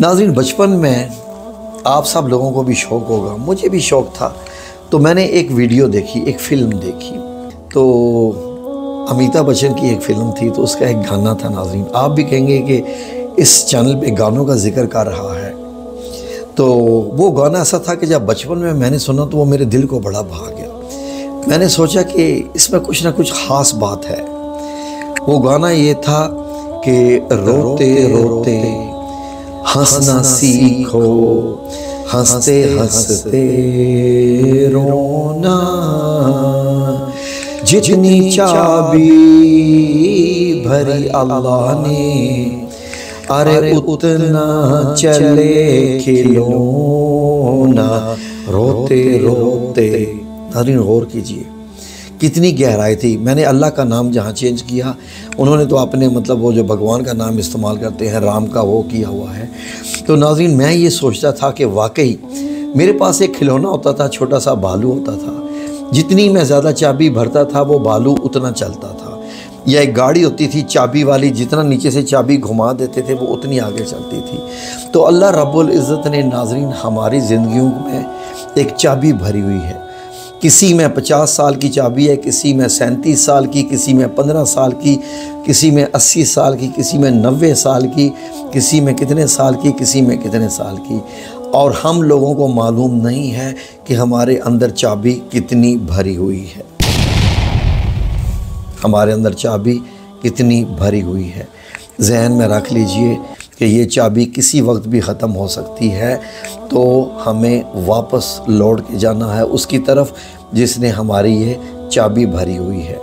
नाजरीन, बचपन में आप सब लोगों को भी शौक़ होगा। मुझे भी शौक़ था। तो मैंने एक वीडियो देखी, एक फ़िल्म देखी। तो अमिताभ बच्चन की एक फ़िल्म थी तो उसका एक गाना था नाजरीन। आप भी कहेंगे कि इस चैनल पे गानों का ज़िक्र कर रहा है। तो वो गाना ऐसा था कि जब बचपन में मैंने सुना तो वो मेरे दिल को बड़ा भा गया। मैंने सोचा कि इसमें कुछ ना कुछ ख़ास बात है। वो गाना ये था कि रोते रोते हंसना सीखो हँसते हँसते रोना। जितनी चाबी भरी अल्लाह ने, अरे उतना चले खिलौना। रोते रोते नारीन गौर कीजिए। कितनी गहराई थी। मैंने अल्लाह का नाम जहाँ चेंज किया, उन्होंने तो अपने मतलब वो जो भगवान का नाम इस्तेमाल करते हैं, राम का वो किया हुआ है। तो नाजरीन, मैं ये सोचता था कि वाकई मेरे पास एक खिलौना होता था, छोटा सा बालू होता था। जितनी मैं ज़्यादा चाबी भरता था, वो बालू उतना चलता था। या एक गाड़ी होती थी, चाबी वाली, जितना नीचे से चाबी घुमा देते थे, वो उतनी आगे चलती थी। तो अल्लाह रब्बुल इज़्ज़त ने नाजरीन, हमारी ज़िंदगियों में एक चाबी भरी हुई है। किसी में पचास साल की चाबी है, किसी में सैंतीस साल की, किसी में पंद्रह साल की, किसी में अस्सी साल की, किसी में नब्बे साल की, किसी में कितने साल की, किसी में कितने साल की। और हम लोगों को मालूम नहीं है कि हमारे अंदर चाबी कितनी भरी हुई है। हमारे अंदर चाबी कितनी भरी हुई है। जहन में रख लीजिए कि ये चाबी किसी वक्त भी ख़त्म हो सकती है तो हमें वापस लौट के जाना है। उसकी तरफ़ जिसने हमारी ये चाबी भरी हुई है।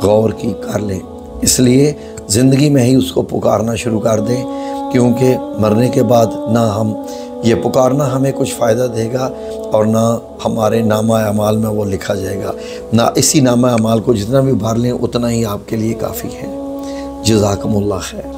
गौर की कर लें। इसलिए ज़िंदगी में ही उसको पुकारना शुरू कर दें, क्योंकि मरने के बाद ना हम, ये पुकारना हमें कुछ फ़ायदा देगा और ना हमारे नामा अमाल में वो लिखा जाएगा। ना इसी नामा अमाल को जितना भी भर लें, उतना ही आपके लिए काफ़ी है। जजाकमुल्ला खैर।